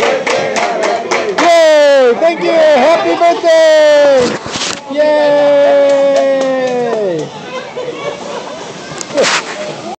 Yay! Thank you! Happy birthday! Yay!